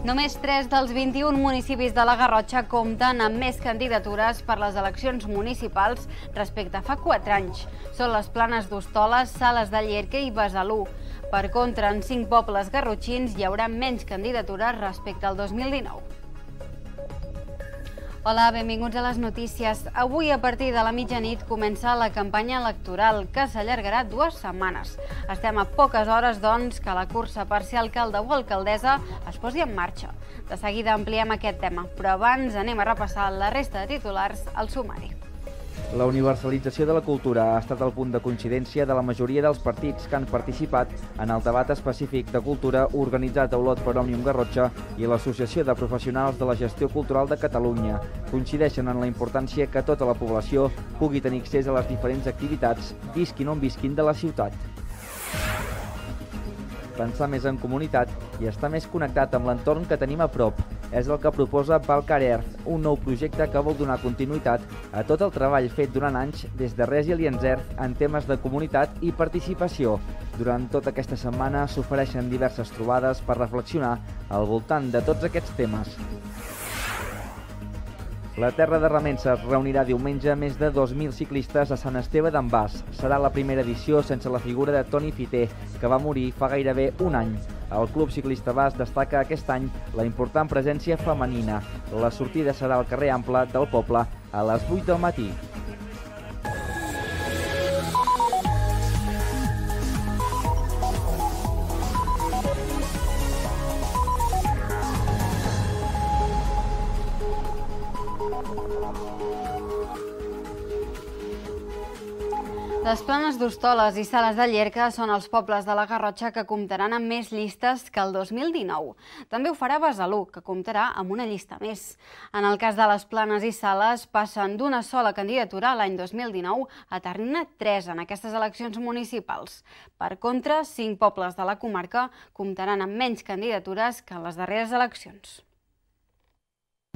Només 3 dels 21 municipis de la Garrotxa compten amb més candidatures per les eleccions municipals respecte a fa 4 anys. Són les planes d'Hostoles, Sales de Llierca i Besalú. Per contra, en 5 pobles garrotxins hi haurà menys candidatures respecte al 2019. Hola, benvinguts a les notícies. Avui, a partir de la mitjanit, comença la campanya electoral, que s'allargarà dues setmanes. Estem a poques hores, doncs, que la cursa per ser alcalde o alcaldessa es posi en marxa. De seguida ampliem aquest tema, però abans anem a repassar la resta de titulars al sumari. La universalització de la cultura ha estat el punt de coincidència de la majoria dels partits que han participat en el debat específic de cultura organitzat a Olot per Òmnium Garrotxa i l'Associació de Professionals de la Gestió Cultural de Catalunya. Coincideixen en la importància que tota la població pugui tenir accés a les diferents activitats, visquin on visquin de la ciutat pensar més en comunitat i estar més connectat amb l'entorn que tenim a prop. És el que proposa Valcar Earth, un nou projecte que vol donar continuïtat a tot el treball fet durant anys des de Resilience Earth en temes de comunitat i participació. Durant tota aquesta setmana s'ofereixen diverses trobades per reflexionar al voltant de tots aquests temes. La Terra de Remensa es reunirà diumenge més de 2.000 ciclistes a Sant Esteve d'en Bas. Serà la primera edició sense la figura de Toni Fiter, que va morir fa gairebé un any. El Club Ciclista Bas destaca aquest any la important presència femenina. La sortida serà al carrer Ample del poble a les 8 del matí. Les planes d'Hostoles i Sales de Llierca són els pobles de la Garrotxa que comptaran amb més llistes que el 2019. També ho farà Besalú, que comptarà amb una llista més. En el cas de les planes i sales, passen d'una sola candidatura l'any 2019 a tenir-ne tres en aquestes eleccions municipals. Per contra, cinc pobles de la comarca comptaran amb menys candidatures que en les darreres eleccions.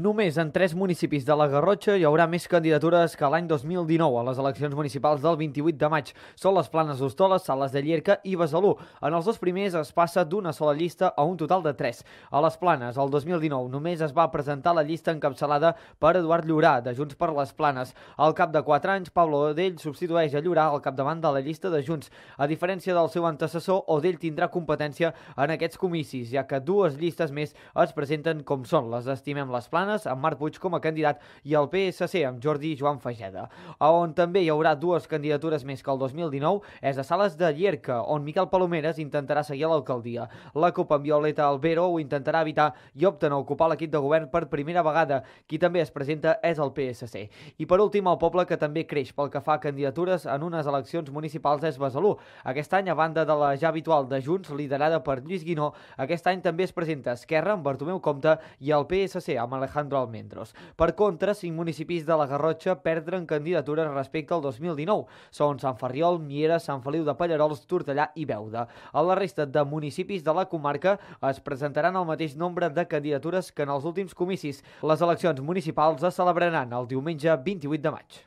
Només en tres municipis de la Garrotxa hi haurà més candidatures que l'any 2019 a les eleccions municipals del 28 de maig. Són les planes d'Hostoles, Sales de Llierca i Besalú. En els dos primers es passa d'una sola llista a un total de tres. A les planes, el 2019, només es va presentar la llista encapçalada per Eduard Llorà, de Junts per les Planes. Al cap de quatre anys, Pablo Odell substitueix a Llorà al capdavant de la llista de Junts. A diferència del seu antecessor, Odell tindrà competència en aquests comicis, ja que dues llistes més es presenten com són les Estimem les Planes Blanes, amb Marc Puig com a candidat, i el PSC amb Jordi Joan Fageda. On també hi haurà dues candidatures més que el 2019 és a Sales de Llierca, on Miquel Palomeres intentarà seguir a l'alcaldia. La CUP amb Violeta Albero ho intentarà evitar i opten a ocupar l'equip de govern per primera vegada. Qui també es presenta és el PSC. I per últim, el poble que també creix pel que fa a candidatures en unes eleccions municipals és Besalú. Aquest any, a banda de la ja habitual de Junts, liderada per Lluís Guinó, aquest any també es presenta Esquerra amb Bartomeu Comte i el PSC amb Alejandro Alejandro Almendros. Per contra, cinc municipis de la Garrotxa perdren candidatures respecte al 2019. Són Sant Ferriol, Miera, Sant Feliu de Pallarols, Tortellà i Beuda. A la resta de municipis de la comarca es presentaran el mateix nombre de candidatures que en els últims comicis. Les eleccions municipals es celebraran el diumenge 28 de maig.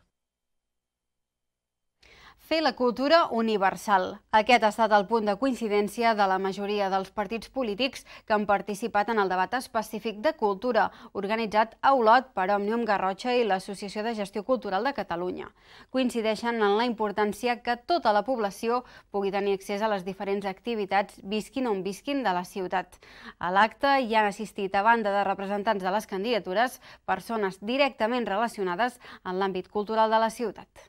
Fer la cultura universal. Aquest ha estat el punt de coincidència de la majoria dels partits polítics que han participat en el debat específic de cultura organitzat a Olot per Òmnium Garrotxa i l'Associació de Gestió Cultural de Catalunya. Coincideixen en la importància que tota la població pugui tenir accés a les diferents activitats visquin on visquin de la ciutat. A l'acte hi han assistit a banda de representants de les candidatures persones directament relacionades en l'àmbit cultural de la ciutat.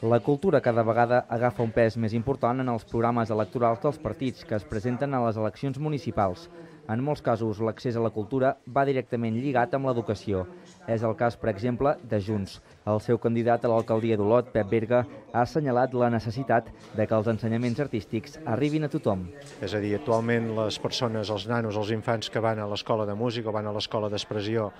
La cultura cada vegada agafa un pes més important en els programes electorals dels partits que es presenten a les eleccions municipals. En molts casos, l'accés a la cultura va directament lligat amb l'educació. És el cas, per exemple, de Junts. El seu candidat a l'alcaldia d'Olot, Pep Berga, ha assenyalat la necessitat de que els ensenyaments artístics arribin a tothom. És a dir, actualment les persones, els nanos, els infants que van a l'escola de música o van a l'escola d'expressió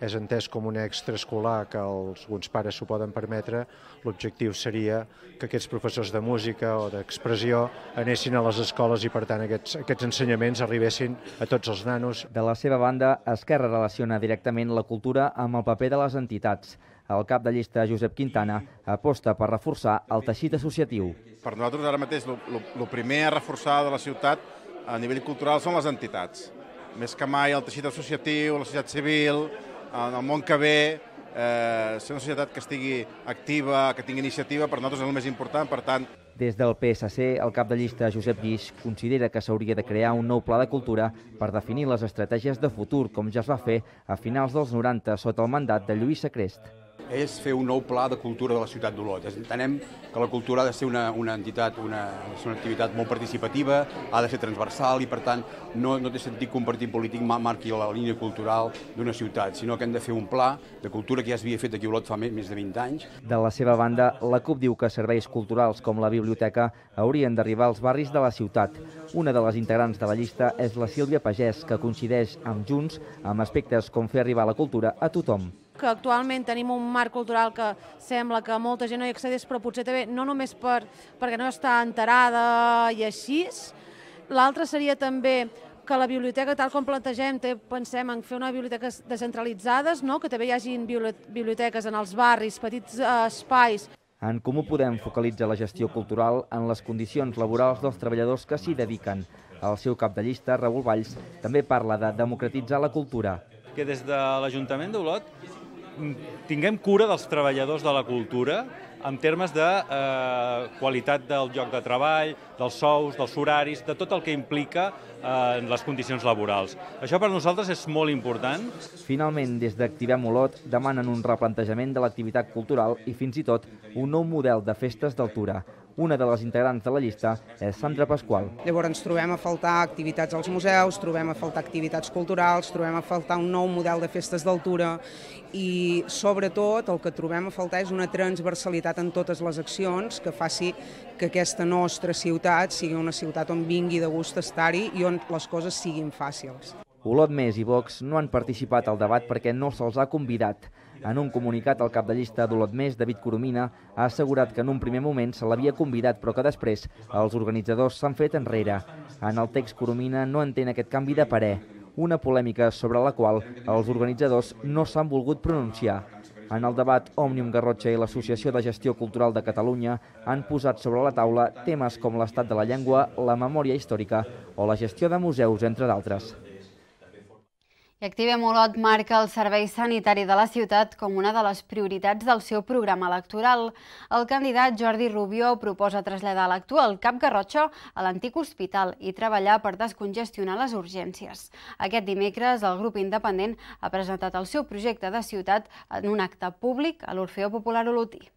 és entès com un extraescolar que els, alguns pares s'ho poden permetre, l'objectiu seria que aquests professors de música o d'expressió anessin a les escoles i per tant aquests, aquests ensenyaments arribessin a tots els nanos. De la seva banda, Esquerra relaciona directament la cultura amb el paper de les entitats. El cap de llista, Josep Quintana, aposta per reforçar el teixit associatiu. Per nosaltres ara mateix el primer a reforçar de la ciutat a nivell cultural són les entitats més que mai el teixit associatiu, la societat civil, en el món que ve, eh, ser una societat que estigui activa, que tingui iniciativa, per nosaltres és el més important, per tant... Des del PSC, el cap de llista Josep Guix considera que s'hauria de crear un nou pla de cultura per definir les estratègies de futur, com ja es va fer a finals dels 90 sota el mandat de Lluís Sacrest és fer un nou pla de cultura de la ciutat d'Olot. Entenem que la cultura ha de ser una, una entitat, una, una activitat molt participativa, ha de ser transversal i, per tant, no, no té sentit que un partit polític marqui la línia cultural d'una ciutat, sinó que hem de fer un pla de cultura que ja s'havia fet aquí a Olot fa més, més de 20 anys. De la seva banda, la CUP diu que serveis culturals com la biblioteca haurien d'arribar als barris de la ciutat. Una de les integrants de la llista és la Sílvia Pagès, que coincideix amb Junts amb aspectes com fer arribar la cultura a tothom que actualment tenim un marc cultural que sembla que molta gent no hi accedeix, però potser també no només per, perquè no està enterada i així. L'altre seria també que la biblioteca, tal com plantegem, té, pensem en fer una biblioteques descentralitzades, no? que també hi hagin biblioteques en els barris, petits eh, espais. En Comú Podem focalitza la gestió cultural en les condicions laborals dels treballadors que s'hi dediquen. El seu cap de llista, Raül Valls, també parla de democratitzar la cultura. Que des de l'Ajuntament d'Olot tinguem cura dels treballadors de la cultura en termes de eh, qualitat del lloc de treball, dels sous, dels horaris, de tot el que implica eh, les condicions laborals. Això per nosaltres és molt important. Finalment, des d'Activem Olot demanen un replantejament de l'activitat cultural i fins i tot un nou model de festes d'altura. Una de les integrants de la llista és Sandra Pasqual. Llavors ens trobem a faltar activitats als museus, trobem a faltar activitats culturals, trobem a faltar un nou model de festes d'altura i sobretot el que trobem a faltar és una transversalitat en totes les accions que faci que aquesta nostra ciutat sigui una ciutat on vingui de gust estar-hi i on les coses siguin fàcils. Olot Més i Vox no han participat al debat perquè no se'ls ha convidat. En un comunicat, el cap de llista d'Olot Més, David Coromina, ha assegurat que en un primer moment se l'havia convidat, però que després els organitzadors s'han fet enrere. En el text, Coromina no entén aquest canvi de parer, una polèmica sobre la qual els organitzadors no s'han volgut pronunciar. En el debat, Òmnium Garrotxa i l'Associació de Gestió Cultural de Catalunya han posat sobre la taula temes com l'estat de la llengua, la memòria històrica o la gestió de museus, entre d'altres. I Activem Olot marca el servei sanitari de la ciutat com una de les prioritats del seu programa electoral. El candidat Jordi Rubio proposa traslladar l'actual Cap Garrotxa a l'antic hospital i treballar per descongestionar les urgències. Aquest dimecres, el grup independent ha presentat el seu projecte de ciutat en un acte públic a l'Orfeo Popular Olotí.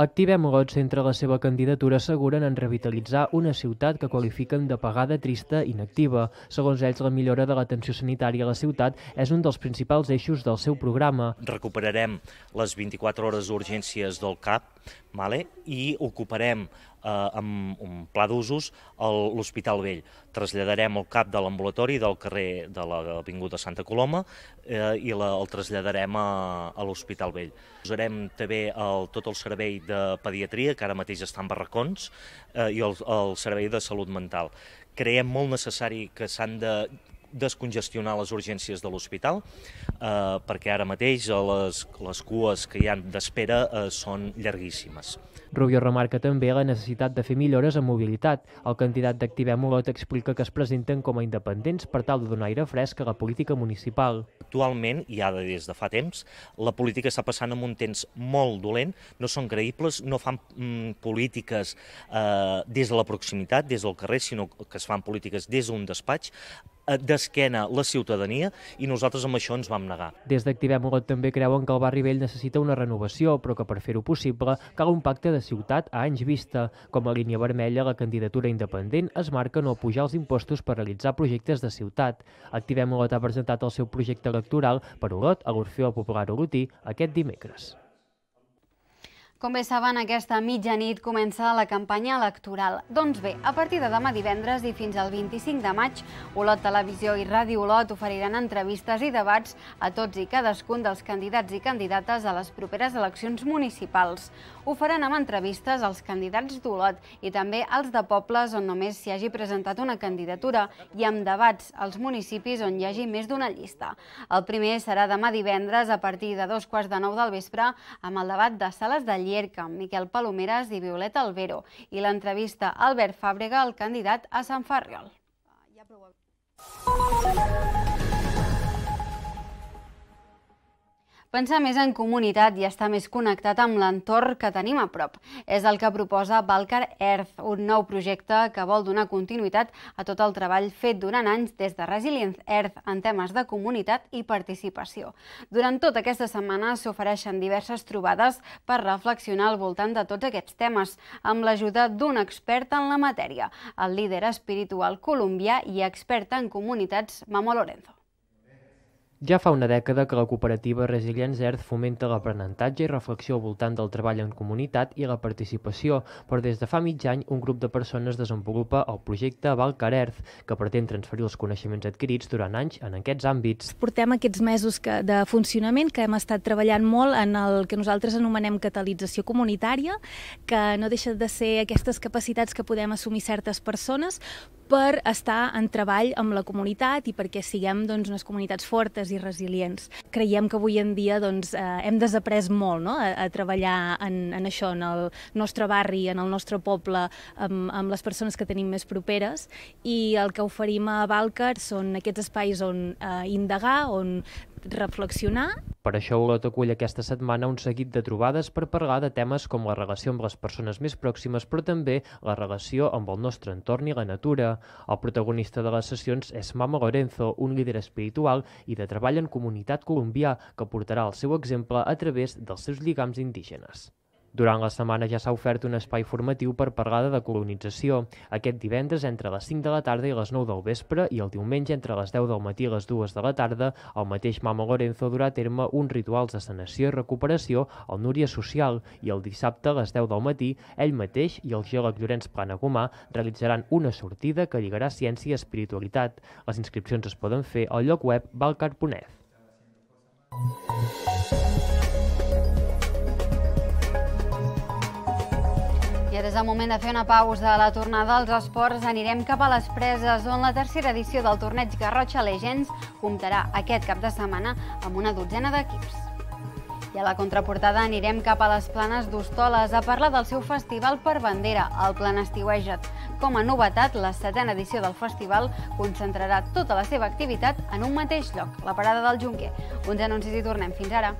Activem Olot centra la seva candidatura asseguren en revitalitzar una ciutat que qualifiquen de pagada, trista i inactiva. Segons ells, la millora de l'atenció sanitària a la ciutat és un dels principals eixos del seu programa. Recuperarem les 24 hores d'urgències del CAP vale? i ocuparem amb un pla d'usos l'Hospital Vell. Traslladarem el cap de l'ambulatori del carrer de l'Avinguda Santa Coloma eh, i la, el traslladarem a, a l'Hospital Vell. Usarem també el, tot el servei de pediatria, que ara mateix està en barracons, eh, i el, el servei de salut mental. Creiem molt necessari que s'han de descongestionar les urgències de l'hospital eh, perquè ara mateix les, les cues que hi han d'espera eh, són llarguíssimes. Rubio remarca també la necessitat de fer millores en mobilitat. El candidat d'Activem Olot explica que es presenten com a independents per tal de donar aire fresc a la política municipal. Actualment, i ja des de fa temps, la política està passant en un temps molt dolent, no són creïbles, no fan mm, polítiques eh, des de la proximitat, des del carrer, sinó que es fan polítiques des d'un despatx, d'esquena la ciutadania i nosaltres amb això ens vam negar. Des d'Activem Olot també creuen que el barri vell necessita una renovació, però que per fer-ho possible cal un pacte de ciutat a anys vista. Com a línia vermella, la candidatura independent es marca no pujar els impostos per realitzar projectes de ciutat. Activem Olot ha presentat el seu projecte electoral per Olot a l'Orfeo Popular Olotí aquest dimecres. Com bé saben, aquesta mitjanit comença la campanya electoral. Doncs bé, a partir de demà divendres i fins al 25 de maig, Olot Televisió i Ràdio Olot oferiran entrevistes i debats a tots i cadascun dels candidats i candidates a les properes eleccions municipals. Ho faran amb entrevistes als candidats d'Olot i també als de pobles on només s'hi hagi presentat una candidatura i amb debats als municipis on hi hagi més d'una llista. El primer serà demà divendres a partir de dos quarts de nou del vespre amb el debat de sales de Llierca amb Miquel Palomeres i Violeta Albero. I l'entrevista Albert Fàbrega, el candidat a Sant Ferriol. Pensar més en comunitat i estar més connectat amb l'entorn que tenim a prop. És el que proposa Balcar Earth, un nou projecte que vol donar continuïtat a tot el treball fet durant anys des de Resilience Earth en temes de comunitat i participació. Durant tota aquesta setmana s'ofereixen diverses trobades per reflexionar al voltant de tots aquests temes, amb l'ajuda d'un expert en la matèria, el líder espiritual colombià i expert en comunitats, Mamo Lorenzo. Ja fa una dècada que la cooperativa Resilience Earth fomenta l'aprenentatge i reflexió al voltant del treball en comunitat i la participació, però des de fa mig any un grup de persones desenvolupa el projecte Valcar Earth, que pretén transferir els coneixements adquirits durant anys en aquests àmbits. Portem aquests mesos que, de funcionament que hem estat treballant molt en el que nosaltres anomenem catalització comunitària, que no deixa de ser aquestes capacitats que podem assumir certes persones, per estar en treball amb la comunitat i perquè siguem doncs, unes comunitats fortes i resilients. Creiem que avui en dia doncs, eh, hem desaprès molt no? a, a treballar en, en això, en el nostre barri, en el nostre poble, amb, amb les persones que tenim més properes i el que oferim a Valcar són aquests espais on eh, indagar, on reflexionar. Per això Olot acull aquesta setmana un seguit de trobades per parlar de temes com la relació amb les persones més pròximes, però també la relació amb el nostre entorn i la natura. El protagonista de les sessions és Mama Lorenzo, un líder espiritual i de treball en comunitat colombià que portarà el seu exemple a través dels seus lligams indígenes. Durant la setmana ja s'ha ofert un espai formatiu per parlar de decolonització, aquest divendres entre les 5 de la tarda i les 9 del vespre i el diumenge entre les 10 del matí i les 2 de la tarda, el mateix Mama Lorenzo durà a terme uns rituals de sanació i recuperació al Núria Social i el dissabte a les 10 del matí ell mateix i el geòleg Llorenç Planagumà realitzaran una sortida que lligarà ciència i espiritualitat. Les inscripcions es poden fer al lloc web valcar.net. és el moment de fer una pausa. A la tornada als esports anirem cap a les preses, on la tercera edició del torneig Garrotxa Legends comptarà aquest cap de setmana amb una dotzena d'equips. I a la contraportada anirem cap a les planes d'Hostoles a parlar del seu festival per bandera, el Plan Estiueja't. Com a novetat, la setena edició del festival concentrarà tota la seva activitat en un mateix lloc, la parada del Junquer. Uns anuncis i tornem. Fins ara.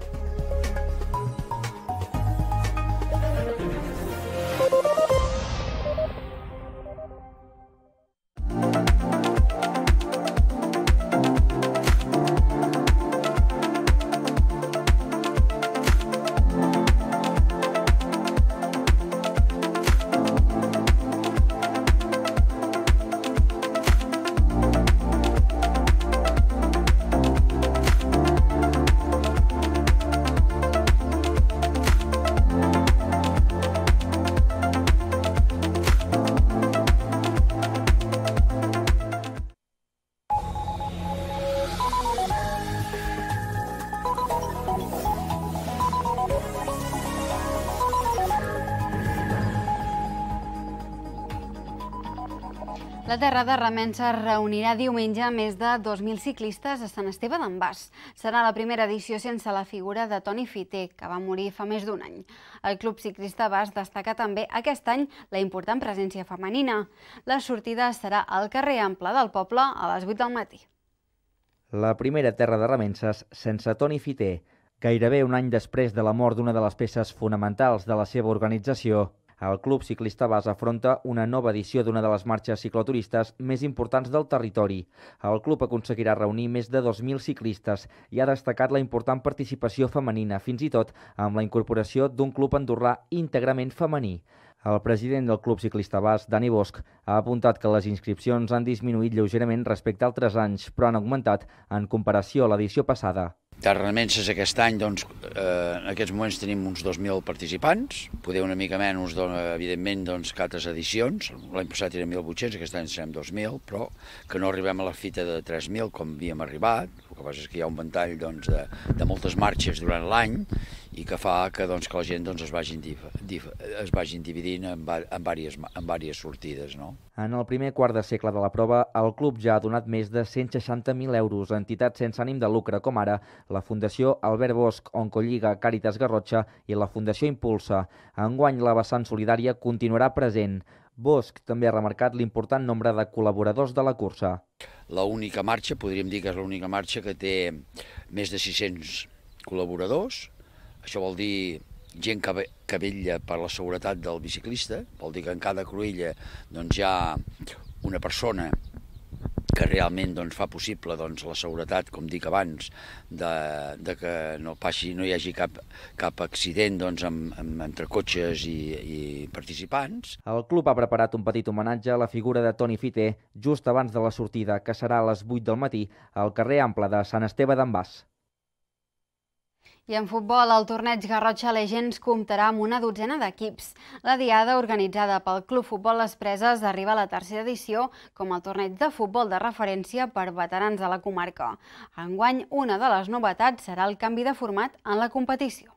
Terra de Remença reunirà diumenge més de 2.000 ciclistes a Sant Esteve d'en Bas. Serà la primera edició sense la figura de Toni Fité, que va morir fa més d'un any. El Club Ciclista Bas destaca també aquest any la important presència femenina. La sortida serà al carrer Ample del Poble a les 8 del matí. La primera Terra de Remences sense Toni Fité, gairebé un any després de la mort d'una de les peces fonamentals de la seva organització, el Club Ciclista Bas afronta una nova edició d'una de les marxes cicloturistes més importants del territori. El club aconseguirà reunir més de 2.000 ciclistes i ha destacat la important participació femenina, fins i tot amb la incorporació d'un club andorrà íntegrament femení. El president del Club Ciclista Bas, Dani Bosch, ha apuntat que les inscripcions han disminuït lleugerament respecte a altres anys, però han augmentat en comparació a l'edició passada. De remenses aquest any, doncs, eh, en aquests moments tenim uns 2.000 participants, poder una mica menys, doncs, evidentment, doncs, que altres edicions. L'any passat eren 1.800, aquest any serem 2.000, però que no arribem a la fita de 3.000 com havíem arribat. El que passa és que hi ha un ventall doncs, de, de moltes marxes durant l'any i que fa que, doncs, que la gent doncs, es, vagin, dif, dif, es vagin dividint en, en, diverses, en diverses sortides. No? En el primer quart de segle de la prova, el club ja ha donat més de 160.000 euros a entitats sense ànim de lucre, com ara la Fundació Albert Bosch, Oncolliga, Càritas Garrotxa i la Fundació Impulsa. Enguany, la vessant solidària continuarà present. Bosch també ha remarcat l'important nombre de col·laboradors de la cursa. l'única marxa, podríem dir que és l'única marxa que té més de 600 col·laboradors. Això vol dir gent que, que vetlla per la seguretat del biciclista, vol dir que en cada cruïlla doncs, hi ha una persona que realment doncs, fa possible doncs, la seguretat, com dic abans, de, de que no, passi, no hi hagi cap, cap accident doncs, amb, amb, entre cotxes i, i participants. El club ha preparat un petit homenatge a la figura de Toni Fité just abans de la sortida, que serà a les 8 del matí, al carrer Ample de Sant Esteve d'en Bas. I en futbol, el torneig Garrotxa Legends comptarà amb una dotzena d'equips. La diada, organitzada pel Club Futbol Les Preses, arriba a la tercera edició com el torneig de futbol de referència per veterans de la comarca. Enguany, una de les novetats serà el canvi de format en la competició.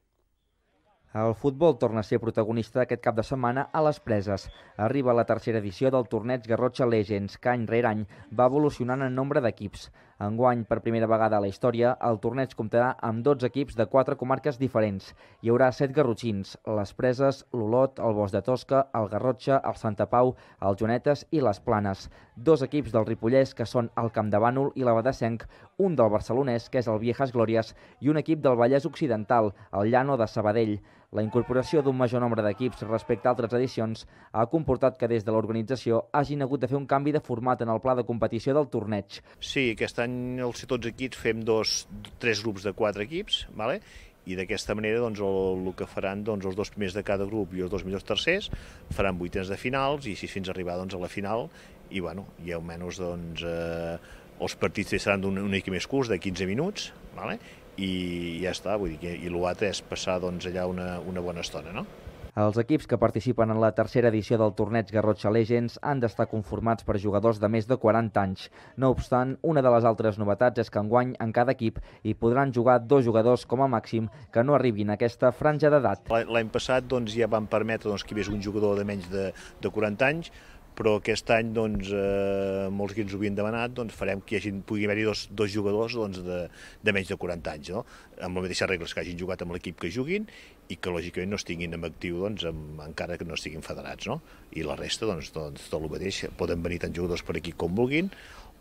El futbol torna a ser protagonista aquest cap de setmana a les preses. Arriba la tercera edició del torneig Garrotxa Legends, que any rere any va evolucionant en nombre d'equips. Enguany, per primera vegada a la història, el torneig comptarà amb 12 equips de 4 comarques diferents. Hi haurà 7 garrotxins, les Preses, l'Olot, el Bosc de Tosca, el Garrotxa, el Santa Pau, el Jonetes i les Planes. Dos equips del Ripollès, que són el Camp de Bànol i la Badesenc, un del barcelonès, que és el Viejas Glòries, i un equip del Vallès Occidental, el Llano de Sabadell. La incorporació d'un major nombre d'equips respecte a altres edicions ha comportat que des de l'organització hagin hagut de fer un canvi de format en el pla de competició del torneig. Sí, aquest any els tots equips fem dos, tres grups de quatre equips, vale? i d'aquesta manera doncs, el, el que faran doncs, els dos primers de cada grup i els dos millors tercers faran vuitens de finals i així fins a arribar doncs, a la final i, bueno, i almenys doncs, eh, els partits seran d'un únic més curts de 15 minuts vale? I ja està, vull dir que i l'altre és passar doncs, allà una, una bona estona, no? Els equips que participen en la tercera edició del torneig Garrotxa Legends han d'estar conformats per jugadors de més de 40 anys. No obstant, una de les altres novetats és que enguany en cada equip hi podran jugar dos jugadors com a màxim que no arribin a aquesta franja d'edat. L'any passat doncs, ja van permetre doncs, que hi hagués un jugador de menys de, de 40 anys, però aquest any doncs, eh, molts que ens ho havien demanat doncs, farem que hi hagi, pugui haver-hi dos, dos jugadors doncs, de, de menys de 40 anys, no? amb les mateixes regles que hagin jugat amb l'equip que juguin i que lògicament no estiguin en actiu doncs, amb, encara que no estiguin federats. No? I la resta, doncs, doncs, tot el mateix, poden venir tant jugadors per aquí com vulguin,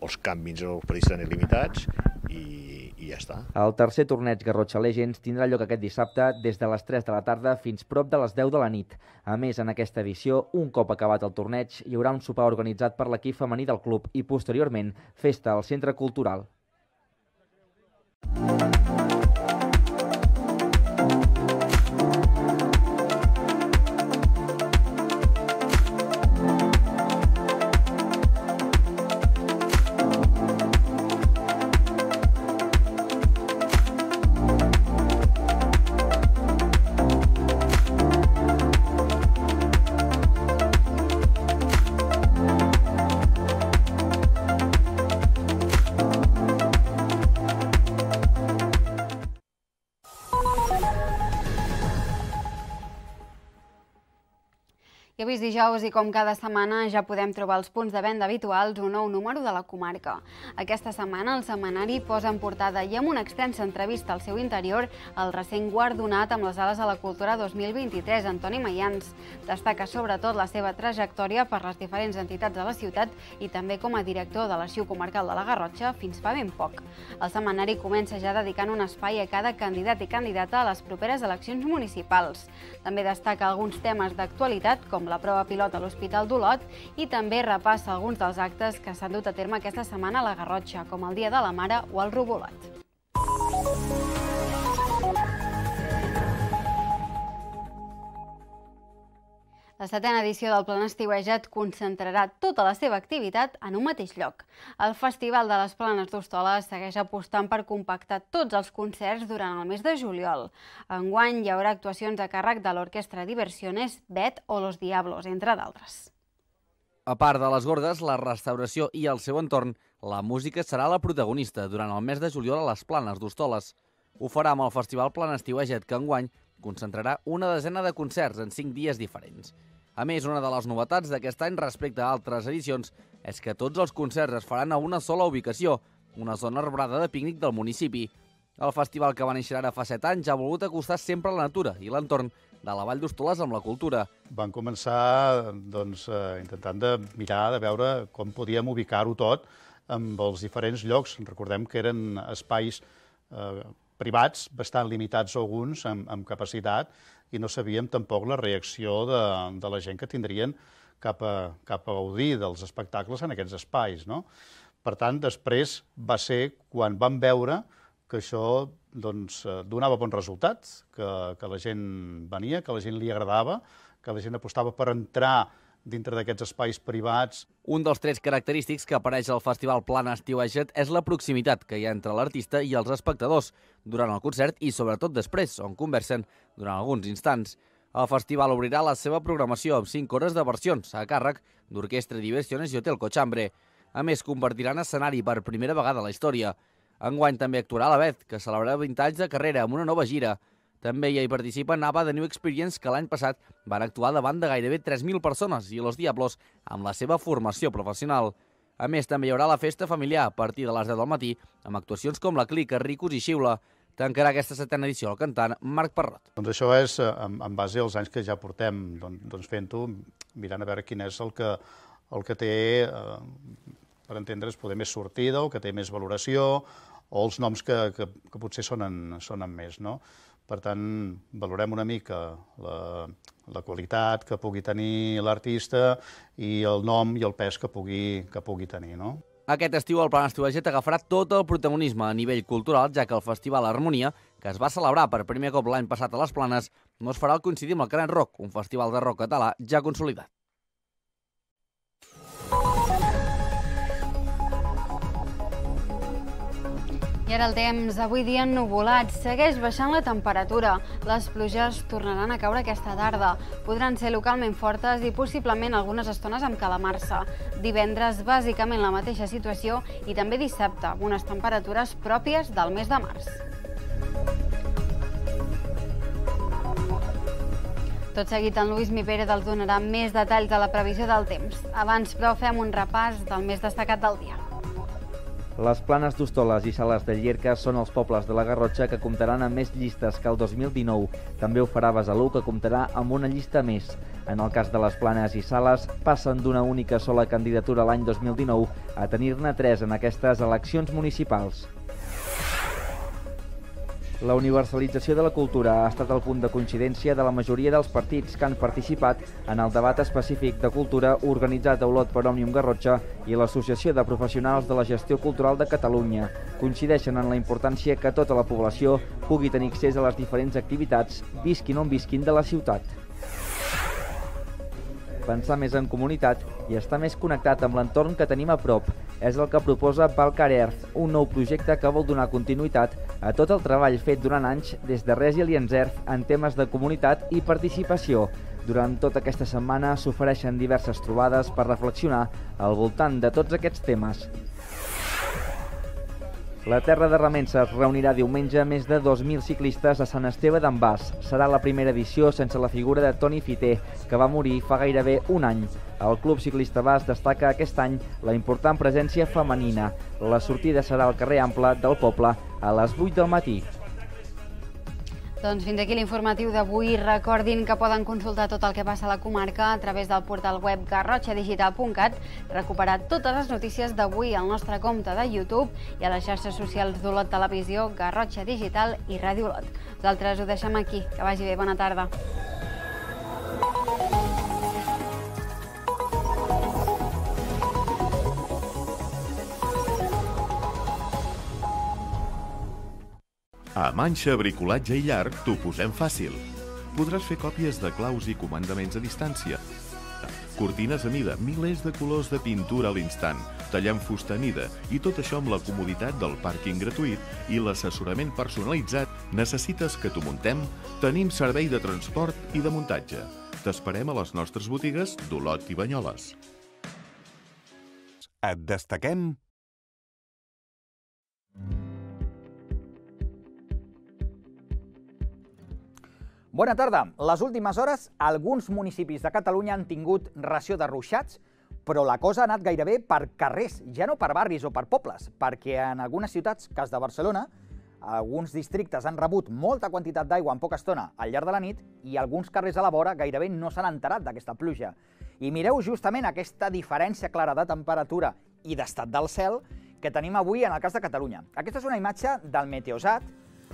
els canvis els perills seran il·limitats i, i ja està. El tercer torneig Garrotxa Legends tindrà lloc aquest dissabte des de les 3 de la tarda fins prop de les 10 de la nit. A més, en aquesta edició, un cop acabat el torneig, hi haurà un sopar organitzat per l'equip femení del club i, posteriorment, festa al Centre Cultural. I dijous i com cada setmana ja podem trobar els punts de venda habituals un nou número de la comarca. Aquesta setmana el setmanari posa en portada i amb una extensa entrevista al seu interior el recent guardonat amb les ales a la cultura 2023, Antoni Mayans. Destaca sobretot la seva trajectòria per les diferents entitats de la ciutat i també com a director de l'Arxiu Comarcal de la Garrotxa fins fa ben poc. El setmanari comença ja dedicant un espai a cada candidat i candidata a les properes eleccions municipals. També destaca alguns temes d'actualitat com la prova pilot a l'Hospital d'Olot i també repassa alguns dels actes que s'han dut a terme aquesta setmana a la Garrotxa, com el Dia de la Mare o el Robolat. La setena edició del Plan Estiuejat concentrarà tota la seva activitat en un mateix lloc. El Festival de les Planes d'Hostoles segueix apostant per compactar tots els concerts durant el mes de juliol. Enguany hi haurà actuacions a càrrec de l'Orquestra Diversiones, Bet o Los Diablos, entre d'altres. A part de les gordes, la restauració i el seu entorn, la música serà la protagonista durant el mes de juliol a les Planes d'Hostoles. Ho farà amb el Festival Plan Estiuejat, que enguany concentrarà una desena de concerts en cinc dies diferents. A més, una de les novetats d'aquest any respecte a altres edicions és que tots els concerts es faran a una sola ubicació, una zona arbrada de pícnic del municipi. El festival que va néixer ara fa 7 anys ha volgut acostar sempre la natura i l'entorn de la Vall d'Hostoles amb la cultura. Van començar doncs, eh, intentant de mirar, de veure com podíem ubicar-ho tot amb els diferents llocs. Recordem que eren espais eh, privats, bastant limitats alguns, amb, amb capacitat, i no sabíem tampoc la reacció de, de la gent que tindrien cap a, cap a gaudir dels espectacles en aquests espais. No? Per tant, després va ser quan vam veure que això doncs, eh, donava bons resultats, que, que la gent venia, que la gent li agradava, que la gent apostava per entrar dintre d'aquests espais privats. Un dels trets característics que apareix al Festival Plana Estiueget és la proximitat que hi ha entre l'artista i els espectadors durant el concert i sobretot després, on conversen durant alguns instants. El festival obrirà la seva programació amb 5 hores de versions a càrrec d'Orquestra Diversiones i Hotel Cochambre. A més, compartiran escenari per primera vegada a la història. Enguany també actuarà la Bet, que celebrarà 20 anys de carrera amb una nova gira. També hi participa Nava de New Experience, que l'any passat van actuar davant de gairebé 3.000 persones i Los Diablos amb la seva formació professional. A més, també hi haurà la festa familiar a partir de les 10 del matí, amb actuacions com la Clica, Ricos i Xiula. Tancarà aquesta setena edició el cantant Marc Parrot. Doncs això és eh, en, base als anys que ja portem doncs, doncs fent-ho, mirant a veure quin és el que, el que té, eh, per entendre's, poder més sortida, o que té més valoració, o els noms que, que, que potser sonen, sonen més. No? Per tant, valorem una mica la, la qualitat que pugui tenir l'artista i el nom i el pes que pugui, que pugui tenir. No? Aquest estiu el Plan Estiueget agafarà tot el protagonisme a nivell cultural, ja que el Festival Harmonia, que es va celebrar per primer cop l'any passat a les Planes, no es farà al coincidir amb el Gran Rock, un festival de rock català ja consolidat. I ara el temps, avui dia ennuvolat, segueix baixant la temperatura. Les pluges tornaran a caure aquesta tarda. Podran ser localment fortes i possiblement algunes estones amb calamarsa. Divendres, bàsicament la mateixa situació i també dissabte, amb unes temperatures pròpies del mes de març. Tot seguit, en Lluís Mipérez els donarà més detalls de la previsió del temps. Abans, però, fem un repàs del més destacat del dia. Les planes d'Hostoles i Sales de Llierca són els pobles de la Garrotxa que comptaran amb més llistes que el 2019. També ho farà Besalú, que comptarà amb una llista més. En el cas de les planes i sales, passen d'una única sola candidatura l'any 2019 a tenir-ne tres en aquestes eleccions municipals. La universalització de la cultura ha estat el punt de coincidència de la majoria dels partits que han participat en el debat específic de cultura organitzat a Olot per Òmnium Garrotxa i l'Associació de Professionals de la Gestió Cultural de Catalunya. Coincideixen en la importància que tota la població pugui tenir accés a les diferents activitats, visquin on visquin de la ciutat pensar més en comunitat i estar més connectat amb l'entorn que tenim a prop. És el que proposa Valcar Earth, un nou projecte que vol donar continuïtat a tot el treball fet durant anys des de Resilience Earth en temes de comunitat i participació. Durant tota aquesta setmana s'ofereixen diverses trobades per reflexionar al voltant de tots aquests temes. La Terra de Remensa es reunirà diumenge més de 2.000 ciclistes a Sant Esteve d'en Bas. Serà la primera edició sense la figura de Toni Fiter, que va morir fa gairebé un any. El Club Ciclista Bas destaca aquest any la important presència femenina. La sortida serà al carrer Ample del poble a les 8 del matí. Doncs fins aquí l'informatiu d'avui. Recordin que poden consultar tot el que passa a la comarca a través del portal web garrotxadigital.cat, recuperar totes les notícies d'avui al nostre compte de YouTube i a les xarxes socials d'Olot Televisió, Garrotxa Digital i Ràdio Olot. Nosaltres ho deixem aquí. Que vagi bé. Bona tarda. A Manxa Bricolatge i Llarg t'ho posem fàcil. Podràs fer còpies de claus i comandaments a distància. Cortines a mida, milers de colors de pintura a l'instant, tallant fusta a mida i tot això amb la comoditat del pàrquing gratuït i l'assessorament personalitzat. Necessites que t'ho muntem? Tenim servei de transport i de muntatge. T'esperem a les nostres botigues d'Olot i Banyoles. Et destaquem Bona tarda. Les últimes hores, alguns municipis de Catalunya han tingut ració de ruixats, però la cosa ha anat gairebé per carrers, ja no per barris o per pobles, perquè en algunes ciutats, cas de Barcelona, alguns districtes han rebut molta quantitat d'aigua en poca estona al llarg de la nit i alguns carrers a la vora gairebé no s'han enterat d'aquesta pluja. I mireu justament aquesta diferència clara de temperatura i d'estat del cel que tenim avui en el cas de Catalunya. Aquesta és una imatge del Meteosat.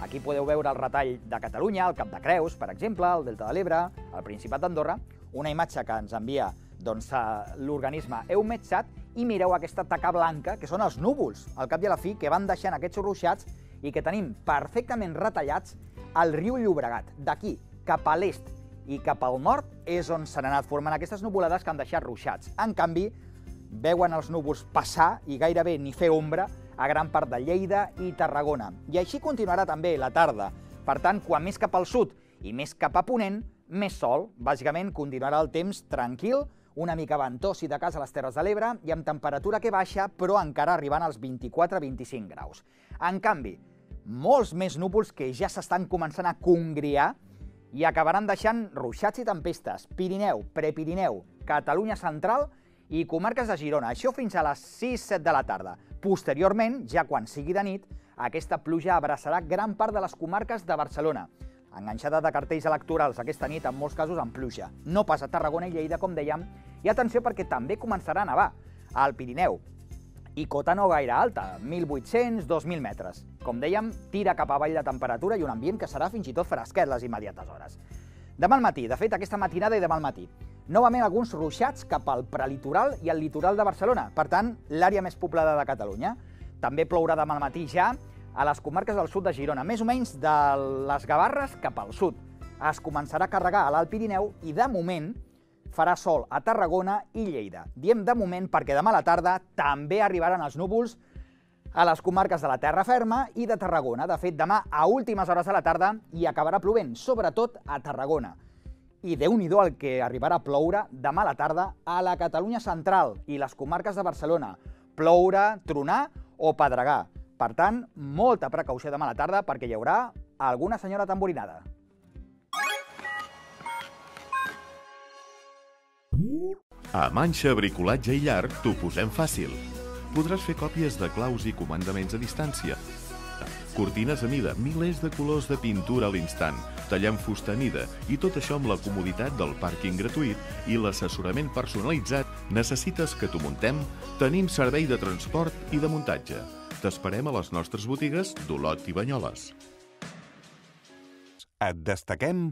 Aquí podeu veure el retall de Catalunya, el Cap de Creus, per exemple, el Delta de l'Ebre, el Principat d'Andorra, una imatge que ens envia doncs, l'organisme EUMETSAT i mireu aquesta taca blanca, que són els núvols, al cap i a la fi, que van deixant aquests ruixats i que tenim perfectament retallats al riu Llobregat. D'aquí, cap a l'est i cap al nord, és on s'han anat formant aquestes nuvolades que han deixat ruixats. En canvi, veuen els núvols passar i gairebé ni fer ombra a gran part de Lleida i Tarragona. I així continuarà també la tarda. Per tant, quan més cap al sud i més cap a ponent, més sol. Bàsicament, continuarà el temps tranquil, una mica ventós i de cas a les Terres de l'Ebre i amb temperatura que baixa, però encara arribant als 24-25 graus. En canvi, molts més núvols que ja s'estan començant a congriar i acabaran deixant ruixats i tempestes. Pirineu, Prepirineu, Catalunya Central i comarques de Girona. Això fins a les 6-7 de la tarda. Posteriorment, ja quan sigui de nit, aquesta pluja abraçarà gran part de les comarques de Barcelona. Enganxada de cartells electorals aquesta nit, en molts casos amb pluja. No passa a Tarragona i Lleida, com dèiem, i atenció perquè també començarà a nevar al Pirineu. I cota no gaire alta, 1.800-2.000 metres. Com dèiem, tira cap avall la temperatura i un ambient que serà fins i tot fresquet les immediates hores. Demà al matí, de fet, aquesta matinada i demà al matí, novament alguns ruixats cap al prelitoral i al litoral de Barcelona, per tant, l'àrea més poblada de Catalunya. També plourà demà al matí ja a les comarques del sud de Girona, més o menys de les Gavarres cap al sud. Es començarà a carregar a l'Alt Pirineu i, de moment, farà sol a Tarragona i Lleida. Diem de moment perquè demà a la tarda també arribaran els núvols a les comarques de la Terra Ferma i de Tarragona. De fet, demà a últimes hores de la tarda hi acabarà plovent, sobretot a Tarragona i déu nhi el que arribarà a ploure demà a la tarda a la Catalunya central i les comarques de Barcelona. Ploure, tronar o pedregar. Per tant, molta precaució demà a la tarda perquè hi haurà alguna senyora tamborinada. A Manxa Bricolatge i Llarg t'ho posem fàcil. Podràs fer còpies de claus i comandaments a distància, cortines a mida, milers de colors de pintura a l'instant, tallant fusta a mida i tot això amb la comoditat del pàrquing gratuït i l'assessorament personalitzat, necessites que t'ho muntem? Tenim servei de transport i de muntatge. T'esperem a les nostres botigues d'Olot i Banyoles. Et destaquem